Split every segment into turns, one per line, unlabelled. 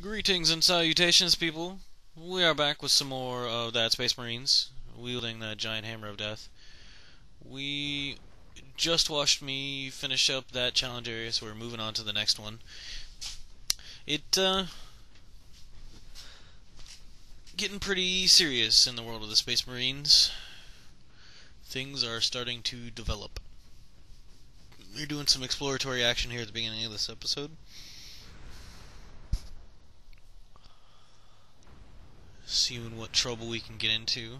Greetings and salutations, people. We are back with some more of that Space Marines, wielding that giant hammer of death. We just watched me finish up that challenge area, so we're moving on to the next one. It, uh, getting pretty serious in the world of the Space Marines. Things are starting to develop. We're doing some exploratory action here at the beginning of this episode. Seeing what trouble we can get into.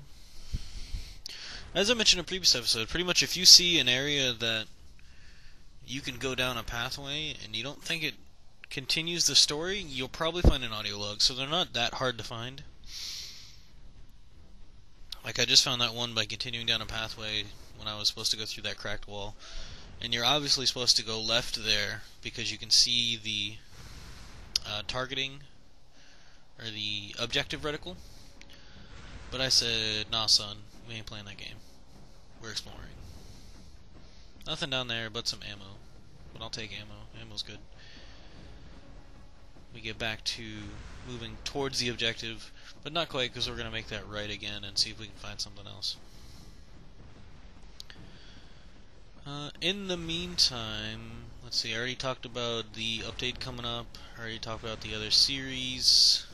As I mentioned in a previous episode, pretty much if you see an area that you can go down a pathway and you don't think it continues the story, you'll probably find an audio log, so they're not that hard to find. Like I just found that one by continuing down a pathway when I was supposed to go through that cracked wall. And you're obviously supposed to go left there because you can see the uh, targeting or the objective reticle. But I said, nah, son, we ain't playing that game. We're exploring. Nothing down there but some ammo. But I'll take ammo. Ammo's good. We get back to moving towards the objective, but not quite because we're going to make that right again and see if we can find something else. Uh, in the meantime, let's see, I already talked about the update coming up. I already talked about the other series.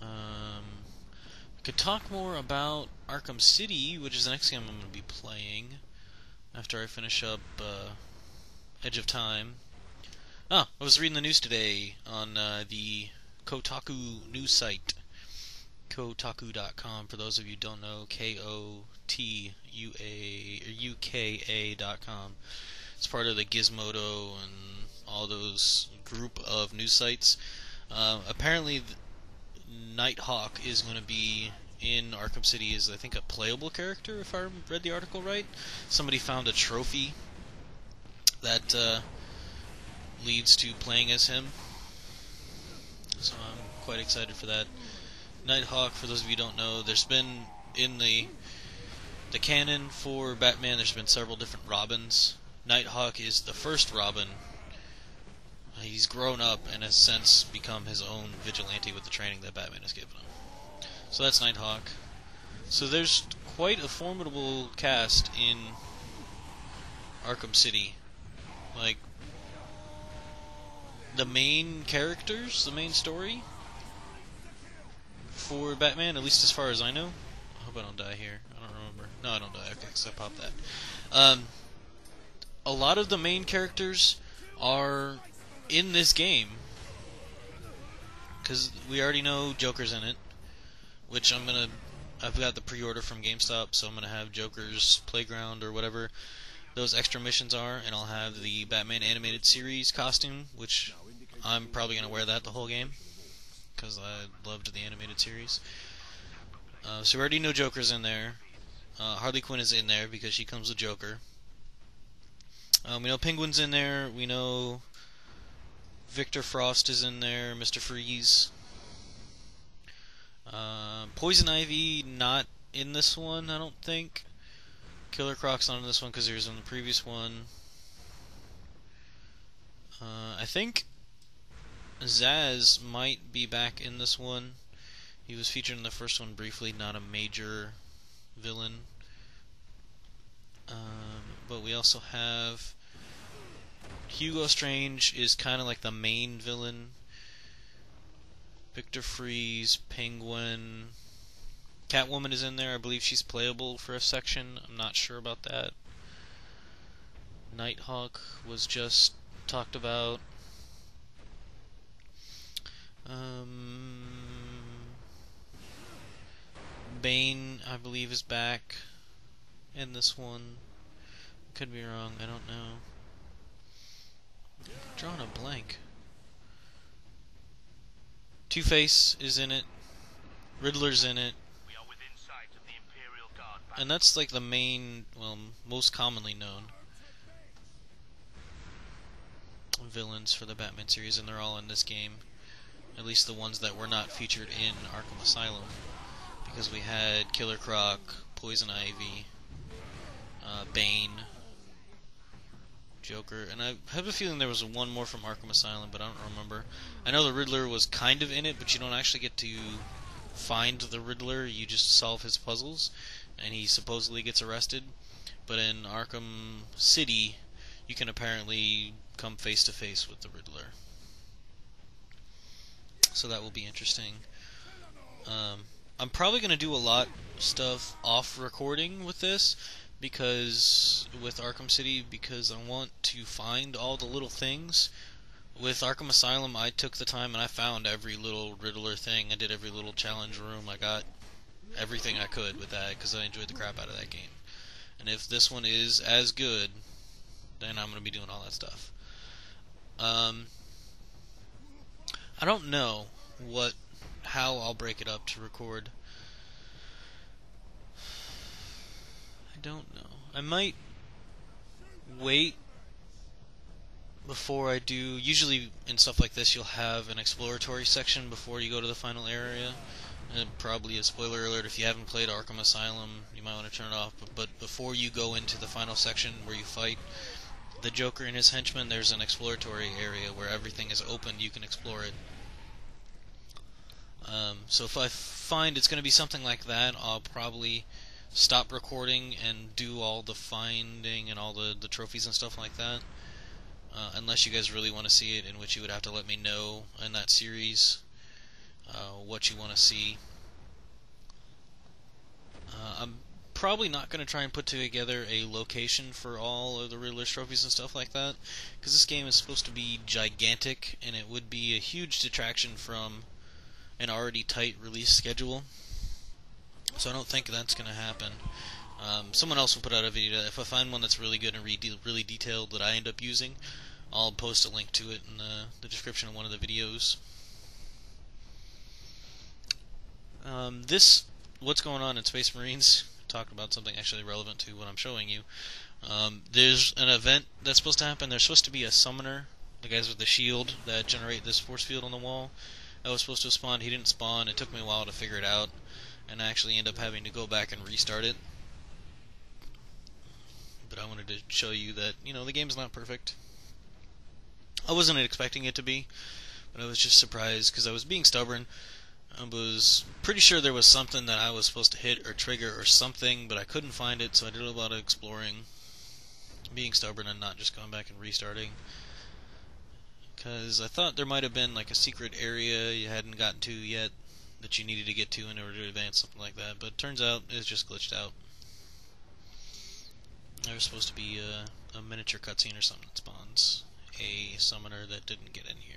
Um, could talk more about Arkham City, which is the next game I'm going to be playing after I finish up uh, Edge of Time. Ah, I was reading the news today on uh, the Kotaku news site, Kotaku.com. For those of you who don't know, K O T U A U K A.com. It's part of the Gizmodo and all those group of news sites. Uh, apparently, Nighthawk is going to be in Arkham City as I think a playable character, if I read the article right. Somebody found a trophy that uh, leads to playing as him, so I'm quite excited for that. Nighthawk, for those of you who don't know, there's been in the the canon for Batman. There's been several different Robins. Nighthawk is the first Robin he's grown up and has since become his own vigilante with the training that Batman has given him. So that's Nighthawk. So there's quite a formidable cast in Arkham City. Like the main characters, the main story for Batman, at least as far as I know. I hope I don't die here. I don't remember. No, I don't die. Okay, so I popped that. Um, a lot of the main characters are in this game, because we already know Joker's in it, which I'm gonna. I've got the pre-order from GameStop, so I'm gonna have Joker's Playground or whatever those extra missions are, and I'll have the Batman animated series costume, which I'm probably gonna wear that the whole game because I loved the animated series. Uh, so we already know Joker's in there. Uh, Harley Quinn is in there because she comes with Joker. Um, we know Penguin's in there. We know Victor Frost is in there, Mr. Freeze. Uh, Poison Ivy not in this one, I don't think. Killer Croc's not in this one because he was in the previous one. Uh, I think Zsasz might be back in this one. He was featured in the first one briefly, not a major villain. Um, but we also have Hugo Strange is kind of like the main villain. Victor Fries, Penguin, Catwoman is in there. I believe she's playable for a section. I'm not sure about that. Nighthawk was just talked about. Um, Bane, I believe, is back in this one. Could be wrong. I don't know. Drawing a blank. Two Face is in it. Riddler's in it. And that's like the main, well, most commonly known villains for the Batman series, and they're all in this game. At least the ones that were not featured in Arkham Asylum. Because we had Killer Croc, Poison Ivy, uh, Bane, Joker, and I have a feeling there was one more from Arkham Asylum, but I don't remember. I know the Riddler was kind of in it, but you don't actually get to find the Riddler. You just solve his puzzles, and he supposedly gets arrested. But in Arkham City, you can apparently come face to face with the Riddler. So that will be interesting. Um, I'm probably going to do a lot of stuff off recording with this because with Arkham City because I want to find all the little things. With Arkham Asylum, I took the time and I found every little Riddler thing. I did every little challenge room. I got everything I could with that because I enjoyed the crap out of that game. And if this one is as good, then I'm going to be doing all that stuff. Um, I don't know what how I'll break it up to record. I don't know. I might wait before I do. Usually in stuff like this, you'll have an exploratory section before you go to the final area. And probably a spoiler alert if you haven't played Arkham Asylum, you might want to turn it off. But, but before you go into the final section where you fight the Joker and his henchmen, there's an exploratory area where everything is open. You can explore it. Um, so if I find it's going to be something like that, I'll probably stop recording and do all the finding and all the, the trophies and stuff like that. Uh, unless you guys really want to see it, in which you would have to let me know in that series uh, what you want to see. Uh, I'm probably not going to try and put together a location for all of the Riddler's trophies and stuff like that, because this game is supposed to be gigantic, and it would be a huge detraction from an already tight release schedule. So I don't think that's going to happen. Um, someone else will put out a video. If I find one that's really good and really detailed that I end up using, I'll post a link to it in the, the description of one of the videos. Um, this, what's going on in Space Marines, talking about something actually relevant to what I'm showing you. Um, there's an event that's supposed to happen. There's supposed to be a summoner, the guys with the shield that generate this force field on the wall. That was supposed to spawn. He didn't spawn. It took me a while to figure it out, and I actually end up having to go back and restart it. But I wanted to show you that you know the game's not perfect. I wasn't expecting it to be, but I was just surprised because I was being stubborn. I was pretty sure there was something that I was supposed to hit or trigger or something, but I couldn't find it, so I did a lot of exploring, being stubborn and not just going back and restarting because I thought there might have been like a secret area you hadn't gotten to yet that you needed to get to in order to advance something like that, but turns out it's just glitched out. There's supposed to be a, a miniature cutscene or something that spawns a summoner that didn't get in here.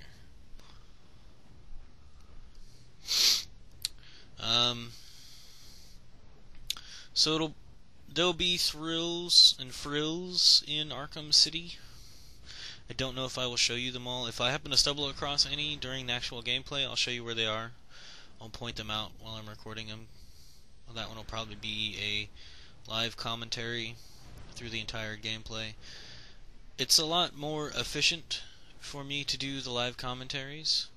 Um, so it'll there'll be thrills and frills in Arkham City. I don't know if I will show you them all. If I happen to stumble across any during the actual gameplay, I'll show you where they are. I'll point them out while I'm recording them. Well, that one will probably be a live commentary through the entire gameplay. It's a lot more efficient for me to do the live commentaries.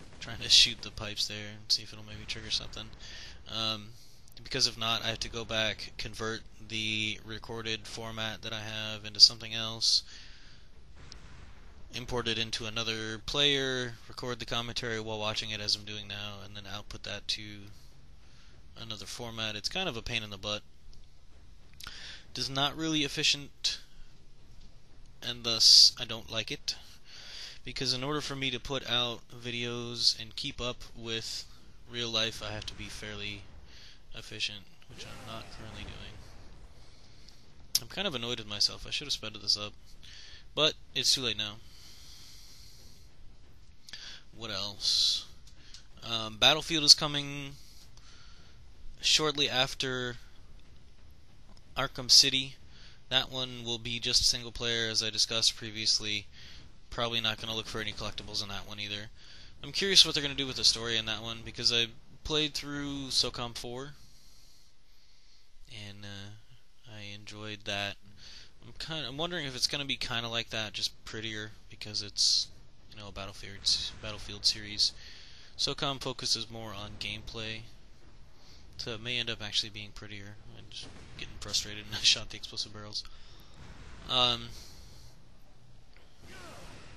I'm trying to shoot the pipes there and see if it'll maybe trigger something. Um, because if not, I have to go back, convert the recorded format that I have into something else, import it into another player, record the commentary while watching it as I'm doing now, and then output that to another format. It's kind of a pain in the butt. Is not really efficient, and thus I don't like it. Because in order for me to put out videos and keep up with real life, I have to be fairly efficient, which I'm not currently doing. I'm kind of annoyed with myself. I should have sped this up. But it's too late now what else? Um, Battlefield is coming shortly after Arkham City. That one will be just single player, as I discussed previously. Probably not going to look for any collectibles in that one either. I'm curious what they're going to do with the story in that one because I played through SOCOM 4 and uh, I enjoyed that. I'm kind. I'm wondering if it's going to be kind of like that, just prettier because it's you know, Battlefield Battlefield series. SOCOM focuses more on gameplay, so it may end up actually being prettier. I'm just getting frustrated and I shot the explosive barrels. Um,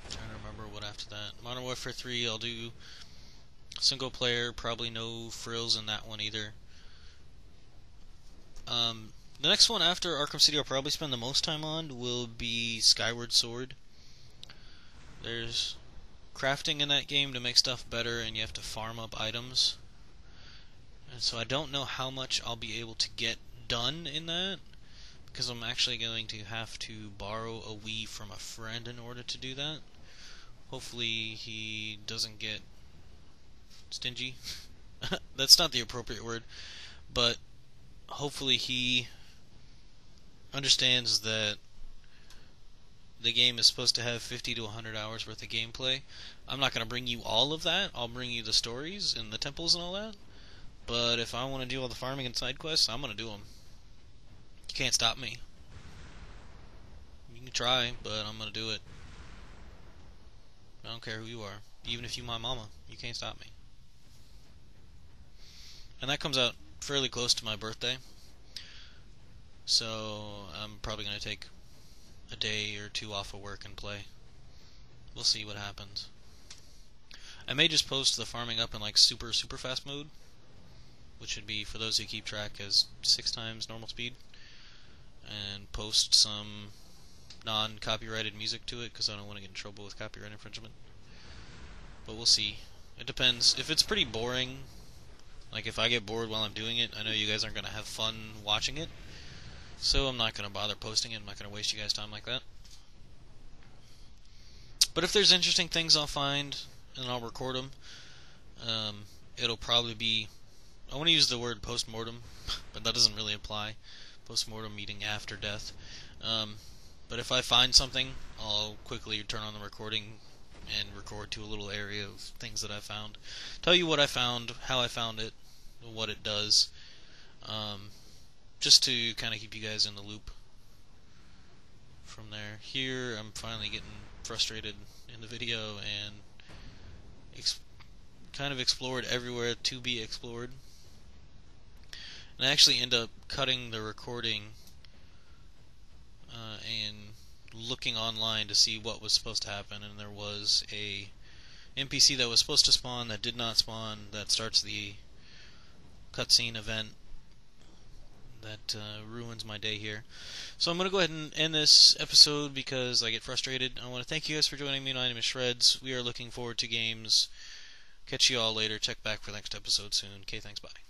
trying to remember what after that. Modern Warfare 3, I'll do single player, probably no frills in that one either. Um, the next one after Arkham City I'll probably spend the most time on will be Skyward Sword. There's crafting in that game to make stuff better, and you have to farm up items. And so I don't know how much I'll be able to get done in that, because I'm actually going to have to borrow a Wii from a friend in order to do that. Hopefully he doesn't get stingy. That's not the appropriate word, but hopefully he understands that the game is supposed to have 50 to 100 hours worth of gameplay. I'm not going to bring you all of that. I'll bring you the stories and the temples and all that. But if I want to do all the farming and side quests, I'm going to do them. You can't stop me. You can try, but I'm going to do it. I don't care who you are. Even if you're my mama, you can't stop me. And that comes out fairly close to my birthday. So I'm probably going to take a day or two off of work and play. We'll see what happens. I may just post the farming up in like super super fast mode, which would be for those who keep track as six times normal speed, and post some non-copyrighted music to it because I don't want to get in trouble with copyright infringement. But we'll see. It depends. If it's pretty boring, like if I get bored while I'm doing it, I know you guys aren't gonna have fun watching it. So I'm not going to bother posting it. I'm not going to waste you guys' time like that. But if there's interesting things I'll find, and I'll record them, um, it'll probably be. I want to use the word post-mortem, but that doesn't really apply. Post-mortem meeting after death. Um, but if I find something, I'll quickly turn on the recording and record to a little area of things that I found. Tell you what I found, how I found it, what it does. Um, just to kind of keep you guys in the loop from there. Here, I'm finally getting frustrated in the video and kind of explored everywhere to be explored. And I actually end up cutting the recording uh, and looking online to see what was supposed to happen, and there was a NPC that was supposed to spawn that did not spawn that starts the cutscene event that uh, ruins my day here. So I'm going to go ahead and end this episode because I get frustrated. I want to thank you guys for joining me. My name is Shreds. We are looking forward to games. Catch you all later. Check back for the next episode soon. Okay, thanks. Bye.